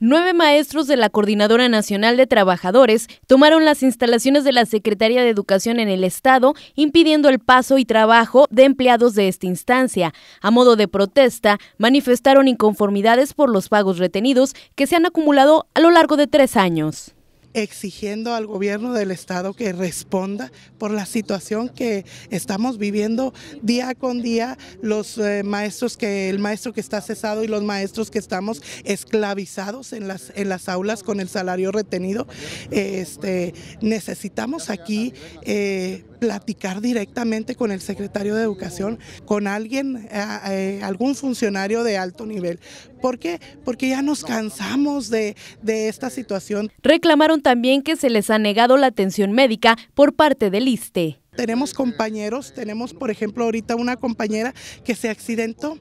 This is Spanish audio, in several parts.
Nueve maestros de la Coordinadora Nacional de Trabajadores tomaron las instalaciones de la Secretaría de Educación en el Estado, impidiendo el paso y trabajo de empleados de esta instancia. A modo de protesta, manifestaron inconformidades por los pagos retenidos que se han acumulado a lo largo de tres años exigiendo al gobierno del estado que responda por la situación que estamos viviendo día con día los eh, maestros que el maestro que está cesado y los maestros que estamos esclavizados en las en las aulas con el salario retenido este necesitamos aquí eh, platicar directamente con el secretario de Educación, con alguien, eh, eh, algún funcionario de alto nivel. ¿Por qué? Porque ya nos cansamos de, de esta situación. Reclamaron también que se les ha negado la atención médica por parte del ISTE. Tenemos compañeros, tenemos por ejemplo ahorita una compañera que se accidentó,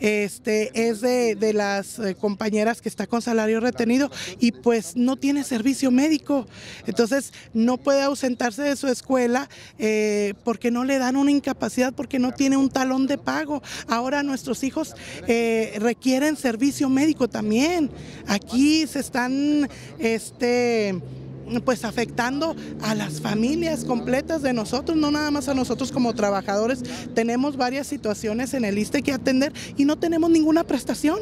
este, es de, las eh, compañeras que está con salario retenido y pues no tiene servicio médico, entonces no puede ausentarse de su escuela eh, porque no le dan una incapacidad, porque no tiene un talón de pago. Ahora nuestros hijos eh, requieren servicio médico también. Aquí se están, este, pues afectando a las familias completas de nosotros, no nada más a nosotros como trabajadores. Tenemos varias situaciones en el ISTE que atender y no tenemos ninguna prestación.